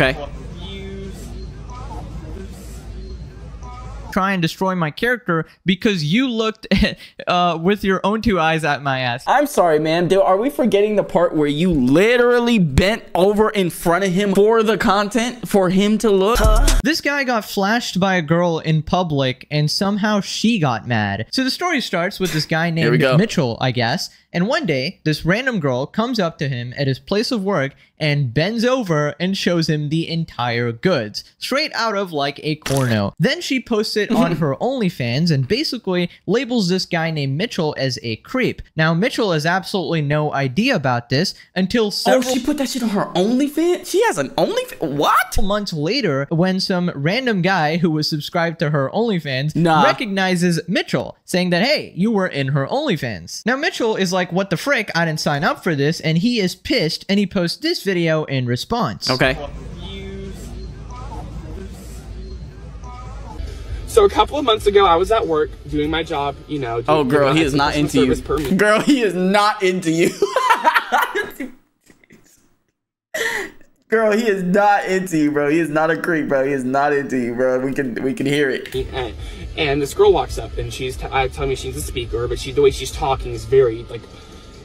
Okay. try and destroy my character because you looked uh, with your own two eyes at my ass. I'm sorry, man. Are we forgetting the part where you literally bent over in front of him for the content for him to look? This guy got flashed by a girl in public and somehow she got mad. So the story starts with this guy named Mitchell, I guess. And one day, this random girl comes up to him at his place of work and bends over and shows him the entire goods, straight out of like a corno. Then she posts it on her OnlyFans and basically labels this guy named Mitchell as a creep. Now, Mitchell has absolutely no idea about this until oh, several- Oh, she put that shit on her OnlyFans? She has an OnlyFans? What? Months later, when some random guy who was subscribed to her OnlyFans nah. recognizes Mitchell, saying that, hey, you were in her OnlyFans. Now, Mitchell is like, like, what the frick? I didn't sign up for this. And he is pissed and he posts this video in response. Okay. So a couple of months ago, I was at work doing my job, you know. oh, girl, he is not into you. Girl, he is not into you. girl, he is not into you, bro. He is not a creep, bro. He is not into you, bro. We can we can hear it. Eh, And this girl walks up and she's t- I telling me she's a speaker, but she the way she's talking is very like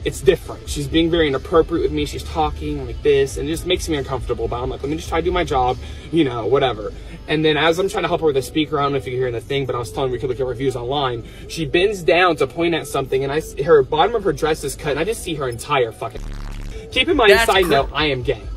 it's different. She's being very inappropriate with me. She's talking like this, and it just makes me uncomfortable. But I'm like, let me just try to do my job, you know, whatever. And then as I'm trying to help her with the speaker, I don't know if you can hear the thing, but I was telling her we could look at reviews online. She bends down to point at something, and I her bottom of her dress is cut, and I just see her entire fucking. Keep in mind, That's side note, I am gay.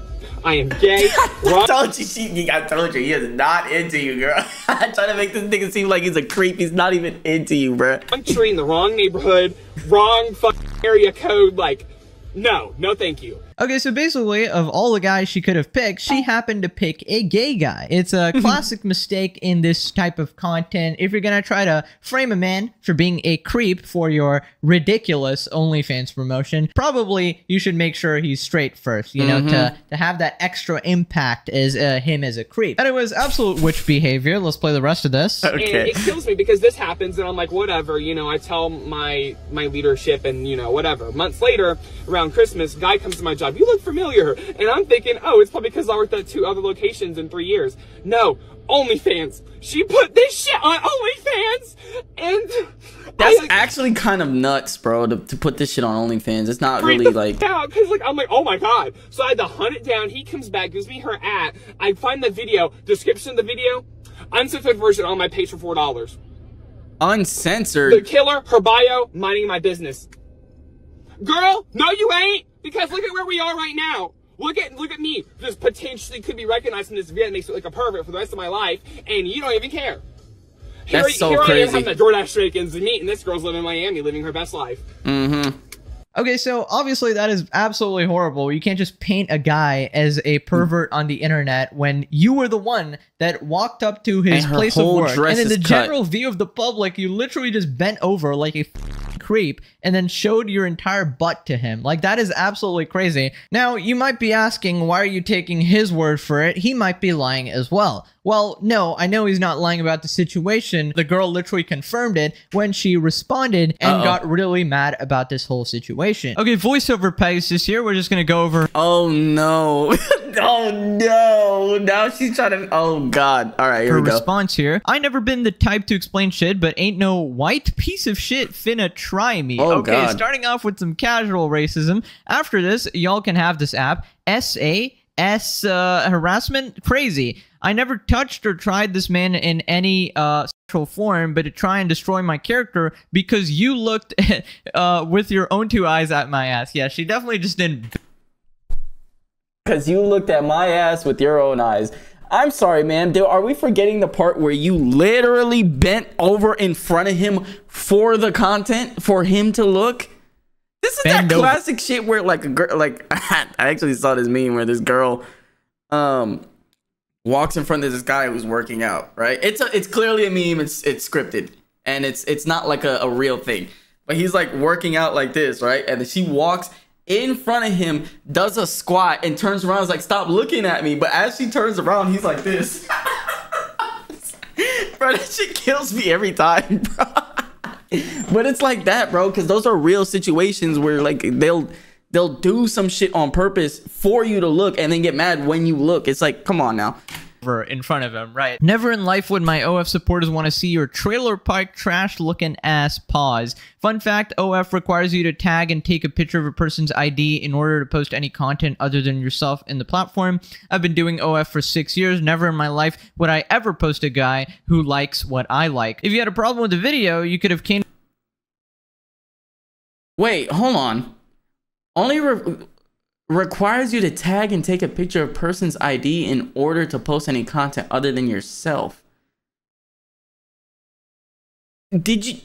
I am gay. I told you, she, I told you, he is not into you, girl. I'm trying to make this nigga seem like he's a creep. He's not even into you, bro. Country in the wrong neighborhood, wrong fucking area code. Like, no, no, thank you. Okay, so basically, of all the guys she could have picked, she happened to pick a gay guy. It's a classic mistake in this type of content. If you're gonna try to frame a man for being a creep for your ridiculous OnlyFans promotion, probably you should make sure he's straight first, you know, mm -hmm. to, mm-hmm. to have that extra impact as uh, him as a creep. And it was absolute witch behavior. Let's play the rest of this. Okay. And it kills me because this happens and I'm like, whatever, you know, I tell my, my leadership and, you know, whatever. Months later, around Christmas, guy comes to my job you look familiar. And I'm thinking, oh, it's probably because I worked at two other locations in three years. No, OnlyFans. She put this shit on OnlyFans, and that's I, actually kind of nuts, bro. To, to put this shit on OnlyFans, it's not really like because like I'm like, oh my god. So I had to hunt it down. He comes back, gives me her at. I find the video description of the video, uncensored version on my page for four dollars. Uncensored. The killer, her bio, minding my business. Girl, no, you ain't. Because look at where we are right now. Look at look at me. This potentially could be recognized in this video that makes me like a pervert for the rest of my life, and you don't even care. Here, That's so here crazy. I am having the DoorDash shake-ins and meet, and this girl's living in Miami, living her best life. Mm-hmm. Okay, so obviously that is absolutely horrible. You can't just paint a guy as a pervert on the internet when you were the one that walked up to his place of work. And in the general view of the public, you literally just bent over like a creep and then showed your entire butt to him. Like, that is absolutely crazy. Now, you might be asking, why are you taking his word for it? He might be lying as well. Well, no, I know he's not lying about the situation. The girl literally confirmed it when she responded and uh -oh. got really mad about this whole situation. Okay, voiceover Pegasus here. We're just gonna go over. Oh no. oh no. Now she's trying to. Oh god. All right, here Her we go. response here. I never been the type to explain shit, but ain't no white piece of shit finna try me. Oh, okay, god. starting off with some casual racism. After this, y'all can have this app. S A S uh, harassment crazy. I never touched or tried this man in any uh, sexual form, but to try and destroy my character because you looked uh, with your own two eyes at my ass. Yeah, she definitely just didn't. Because you looked at my ass with your own eyes. I'm sorry, man. Are we forgetting the part where you literally bent over in front of him for the content, for him to look? This is Bend that over. classic shit where like a girl, like I actually saw this meme where this girl, um, walks in front of this guy who's working out. Right? It's a, it's clearly a meme. It's it's scripted and it's it's not like a, a real thing. But he's like working out like this, right? And then she walks in front of him, does a squat, and turns around. Is like, "Stop looking at me!" But as she turns around, he's like this. bro, that shit kills me every time, bro but it's like that, bro, because those are real situations where like they'll They'll do some shit on purpose for you to look and then get mad when you look. It's like, come on now in front of him, right? Never in life would my OF supporters want to see your trailer park trash looking ass pause. Fun fact, OF requires you to tag and take a picture of a person's ID in order to post any content other than yourself in the platform. I've been doing OF for six years. Never in my life would I ever post a guy who likes what I like. If you had a problem with the video, you could have came... Wait, hold on. Only requires you to tag and take a picture of a person's ID in order to post any content other than yourself. Did you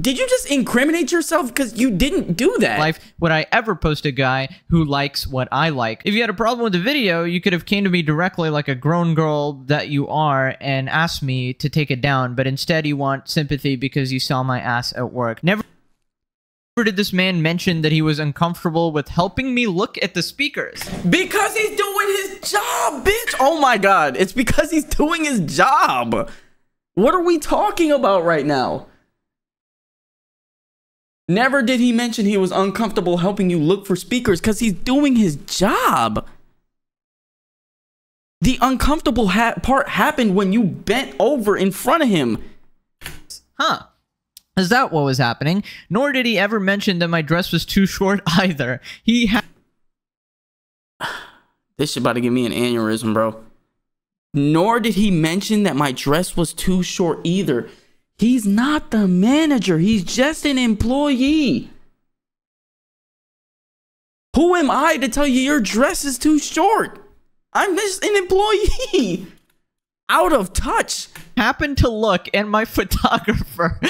did you just incriminate yourself because you didn't do that? Life would I ever post a guy who likes what I like? If you had a problem with the video, you could have came to me directly like a grown girl that you are and asked me to take it down, but instead you want sympathy because you saw my ass at work. Never did this man mention that he was uncomfortable with helping me look at the speakers? Because he's doing his job, bitch! Oh my god, it's because he's doing his job! What are we talking about right now? Never did he mention he was uncomfortable helping you look for speakers because he's doing his job. The uncomfortable ha part happened when you bent over in front of him. Huh. Is that what was happening? Nor did he ever mention that my dress was too short either. He had. This shit about to give me an aneurysm, bro. Nor did he mention that my dress was too short either. He's not the manager, he's just an employee. Who am I to tell you your dress is too short? I'm just an employee. Out of touch. Happened to look, and my photographer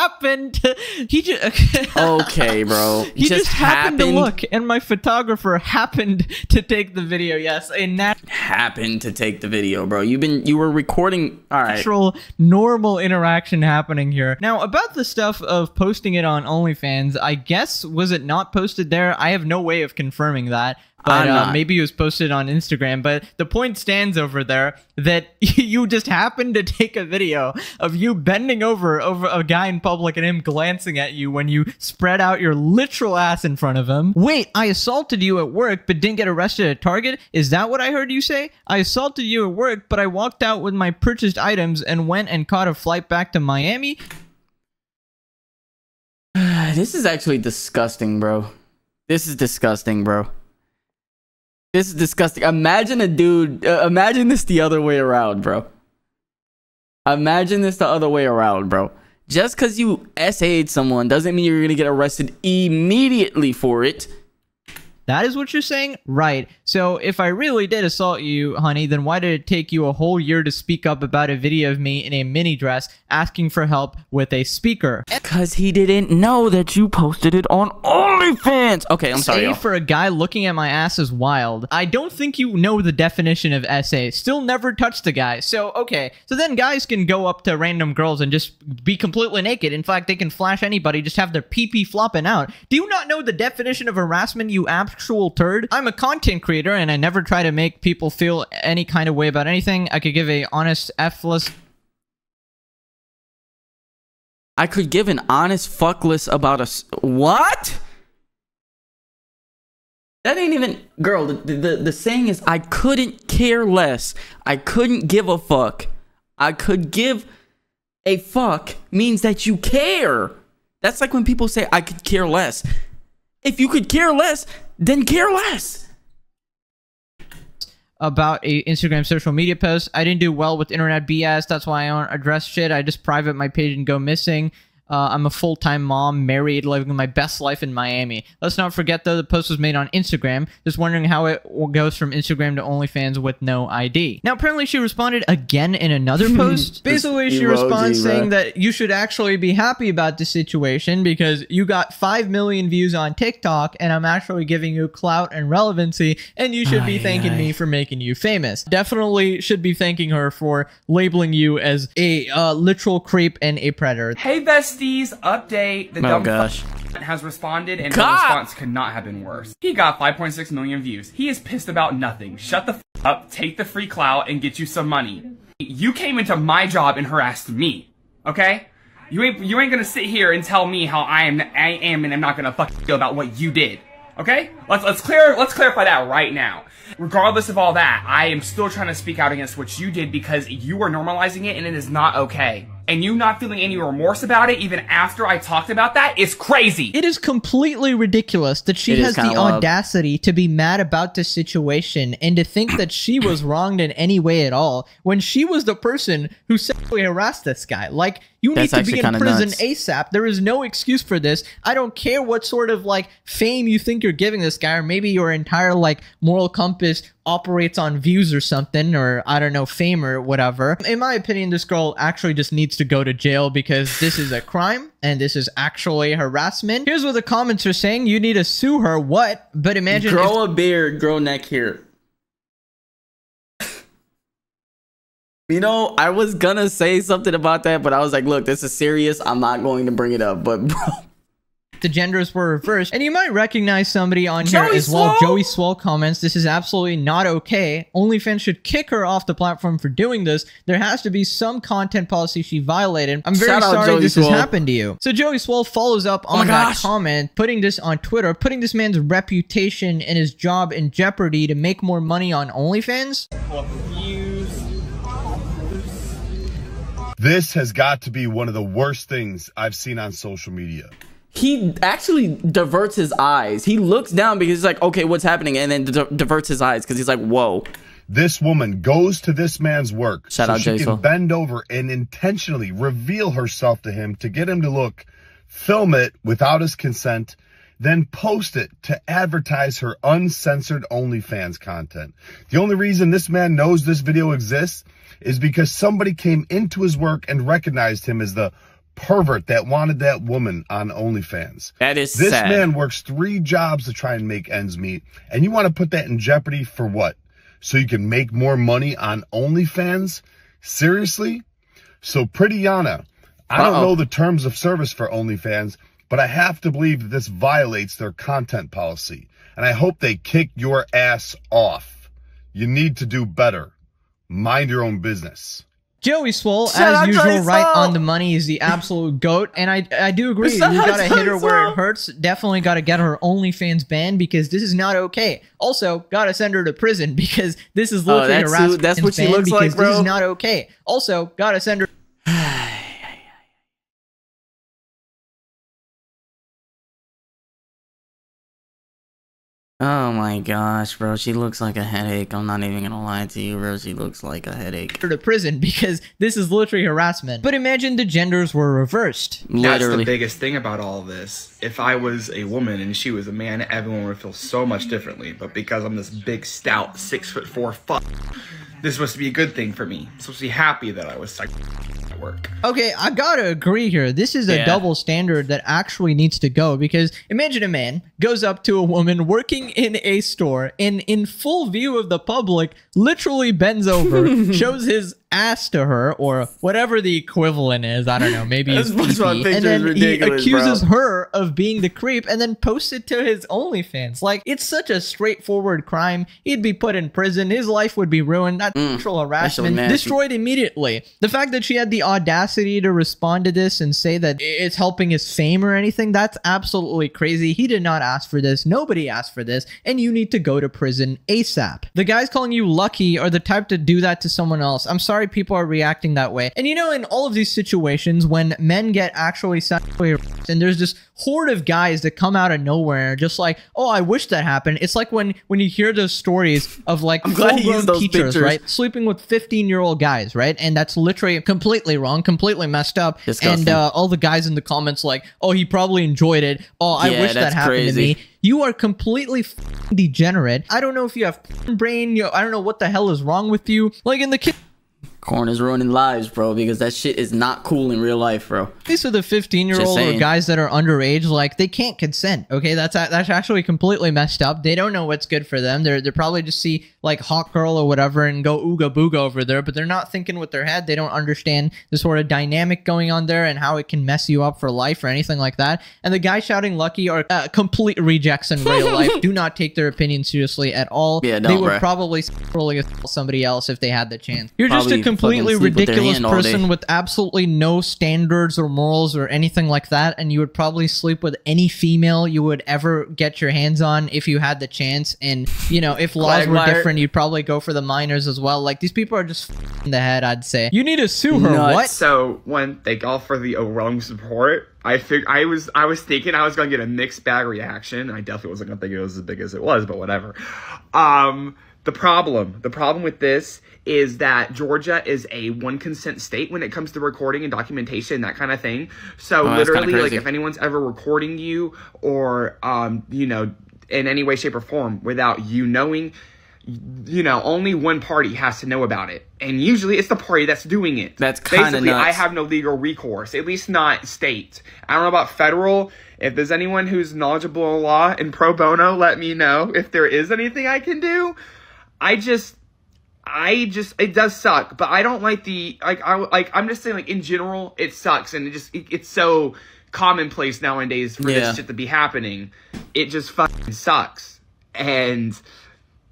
happened to he just okay bro. he just, just happened, happened, to look and my photographer happened to take the video yes a nat- happened to take the video bro. You've been you were recording all right. Natural normal interaction happening here. Now about the stuff of posting it on onlyfans i guess was it not posted there? I have no way of confirming that but uh, maybe it was posted on Instagram. But the point stands over there that you just happened to take a video of you bending over over a guy in public and him glancing at you when you spread out your literal ass in front of him. Wait, I assaulted you at work but didn't get arrested at Target? Is that what I heard you say? I assaulted you at work, but I walked out with my purchased items and went and caught a flight back to Miami? this is actually disgusting, bro. This is disgusting, bro. This is disgusting. Imagine a dude. Uh, imagine this the other way around, bro. Imagine this the other way around, bro. Just because you SA'd someone doesn't mean you're going to get arrested immediately for it. That is what you're saying? Right. So if I really did assault you, honey, then why did it take you a whole year to speak up about a video of me in a mini dress asking for help with a speaker? Because he didn't know that you posted it on OnlyFans. Okay, I'm sorry. SA for a guy looking at my ass is wild. I don't think you know the definition of essay. Still never touched the guy. So, okay. So then guys can go up to random girls and just be completely naked. In fact, they can flash anybody, just have their pee pee flopping out. Do you not know the definition of harassment, you actual turd? I'm a content creator creator and I never try to make people feel any kind of way about anything. I could give a honest F-less I could give an honest fuckless about us. What? That ain't even girl. The, the the saying is I couldn't care less. I couldn't give a fuck. I could give a fuck means that you care. That's like when people say I could care less. If you could care less, then care less about a Instagram social media post. I didn't do well with internet BS. That's why I don't address shit. I just private my page and go missing. Uh, I'm a full time mom, married, living my best life in Miami. Let's not forget, though, the post was made on Instagram. Just wondering how it goes from Instagram to OnlyFans with no ID. Now, apparently, she responded again in another post. Basically, she responds saying that you should actually be happy about the situation because you got 5 million views on TikTok and I'm actually giving you clout and relevancy, and you should be thanking me for making you famous. Definitely should be thanking her for labeling you as a uh, literal creep and a predator. Hey, best Update. The oh dumb gosh. has responded, and God. the response could not have been worse. He got 5.6 million views. He is pissed about nothing. Shut the f up, take the free clout, and get you some money. You came into my job and harassed me. Okay? You ain't you ain't gonna sit here and tell me how I am I am and I'm not gonna fuck you about what you did. Okay? Let's let's clear let's clarify that right now. Regardless of all that, I am still trying to speak out against what you did because you are normalizing it and it is not okay and you not feeling any remorse about it even after I talked about that is crazy. It is completely ridiculous that she it has the audacity to be mad about this situation and to think that she was wronged in any way at all when she was the person who sexually harassed this guy. Like, you That's need to be in prison nuts. ASAP. There is no excuse for this. I don't care what sort of like fame you think you're giving this guy, or maybe your entire like moral compass operates on views or something, or I don't know, fame or whatever. In my opinion, this girl actually just needs to go to jail because this is a crime and this is actually harassment. Here's what the comments are saying. You need to sue her. What? But imagine grow if- a beard, grow neck here. You know, I was gonna say something about that, but I was like, look, this is serious. I'm not going to bring it up. But bro, the genders were reversed. And you might recognize somebody on Joey here as well. Joey Swoll comments, this is absolutely not okay. OnlyFans should kick her off the platform for doing this. There has to be some content policy she violated. I'm very Shout sorry this Swoll. has happened to you. So Joey Swoll follows up oh on oh that comment, putting this on Twitter, putting this man's reputation and his job in jeopardy to make more money on OnlyFans. This has got to be one of the worst things I've seen on social media he actually diverts his eyes. He looks down because he's like, okay, what's happening? And then di diverts his eyes because he's like, whoa. This woman goes to this man's work Shout so out she can bend over and intentionally reveal herself to him to get him to look, film it without his consent, then post it to advertise her uncensored OnlyFans content. The only reason this man knows this video exists is because somebody came into his work and recognized him as the pervert that wanted that woman on OnlyFans. That is This sad. man works three jobs to try and make ends meet, and you want to put that in jeopardy for what? So you can make more money on OnlyFans? Seriously? So Prettiyonna, I don't know the terms of service for OnlyFans, but I have to believe that this violates their content policy, and I hope they kick your ass off. You need to do better. Mind your own business. Joey Swoll, Shout as usual, right on the money, is the absolute goat, and I I do agree. Shout you gotta hit her where it hurts. Definitely gotta get her OnlyFans banned because this is not okay. Also, gotta send her to prison because this is oh, literally oh, that's harassment. that's what she looks like, bro. This is not okay. Also, gotta send her. Oh my gosh, bro. She looks like a headache. I'm not even gonna lie to you, bro. She looks like a headache. To prison because this is literally harassment. But imagine the genders were reversed. Literally. That's the biggest thing about all of this. If I was a woman and she was a man, everyone would feel so much differently. But because I'm this big, stout, six foot four fuck, this must be a good thing for me. I'm supposed to be happy that I was like work. Okay, I gotta agree here. This is a yeah. double standard that actually needs to go because imagine a man goes up to a woman working in a store and in full view of the public literally bends over, shows his ass to her or whatever the equivalent is. I don't know. Maybe he's and then he accuses bro. her of being the creep and then posts it to his OnlyFans. Like it's such a straightforward crime. He'd be put in prison. His life would be ruined. That's mm, sexual harassment. Destroyed immediately. The fact that she had the audacity to respond to this and say that it's helping his fame or anything, that's absolutely crazy. He did not ask for this. Nobody asked for this. And you need to go to prison ASAP. The guys calling you lucky are the type to do that to someone else. I'm sorry people are reacting that way. And you know, in all of these situations, when men get actually sexually and there's this horde of guys that come out of nowhere, just like, oh, I wish that happened. It's like when when you hear those stories of like full-grown teachers, pictures. right, sleeping with 15 year old guys, right, and that's literally completely wrong, completely messed up. Disgusting. And uh, all the guys in the comments like, oh, he probably enjoyed it. Oh, I yeah, wish that happened crazy. to me. You are completely degenerate. I don't know if you have brain. You know, I don't know what the hell is wrong with you. Like in the kid Corn is ruining lives, bro, because that shit is not cool in real life, bro. These are the 15 year old or guys that are underage. Like they can't consent. Okay, that's that's actually completely messed up. They don't know what's good for them. They're they're probably just see like hot girl or whatever and go ooga booga over there, but they're not thinking with their head. They don't understand the sort of dynamic going on there and how it can mess you up for life or anything like that. And the guy shouting lucky are uh, complete rejects in real life. Do not take their opinion seriously at all. Yeah, they would bro. probably scrolling somebody else if they had the chance. You're probably just a completely ridiculous person with absolutely no standards or morals or anything like that, and you would probably sleep with any female you would ever get your hands on if you had the chance. And you know, if laws were different, you'd probably go for the minors as well. Like these people are just in the head. I'd say you need to sue her. Nuts. What? So when they call for the overwhelming support, I fig- I was I was thinking I was gonna get a mixed bag reaction. I definitely wasn't gonna think it was as big as it was, but whatever. Um, the problem, the problem with this is that Georgia is a one consent state when it comes to recording and documentation, that kind of thing. So oh, literally, like if anyone's ever recording you or um, you know, in any way, shape, or form without you knowing, you know, only one party has to know about it. And usually it's the party that's doing it. That's kind of I have no legal recourse, at least not state. I don't know about federal. If there's anyone who's knowledgeable in law and pro bono, let me know if there is anything I can do. I just I just it does suck, but I don't like the like I like I'm just saying like in general it sucks and it just it, it's so commonplace nowadays for yeah. this shit to be happening. It just fucking sucks. And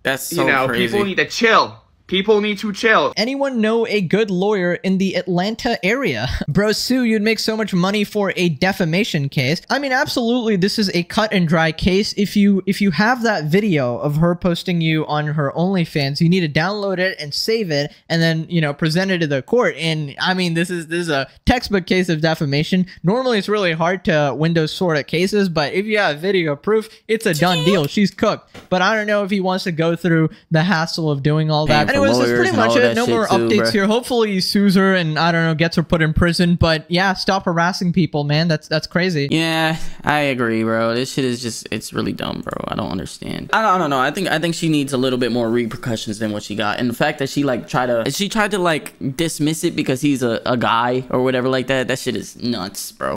that's so you know, crazy. people need to chill. People need to chill. Anyone know a good lawyer in the Atlanta area? Bro, Sue, you'd make so much money for a defamation case. I mean, absolutely, this is a cut and dry case. If you if you have that video of her posting you on her OnlyFans, you need to download it and save it, and then you know present it to the court. And I mean, this is this is a textbook case of defamation. Normally, it's really hard to Windows sort of cases, but if you have video proof, it's a done deal. She's cooked. But I don't know if he wants to go through the hassle of doing all that anyways, that's pretty much it. No more updates here. Hopefully, he sues her and I don't know, gets her put in prison. But yeah, stop harassing people, man. That's that's crazy. Yeah, I agree, bro. This shit is just it's really dumb, bro. I don't understand. I don't, I don't know. I think I think she needs a little bit more repercussions than what she got, and the fact that she like tried to she tried to like dismiss it because he's a, a guy or whatever like that. That shit is nuts, bro.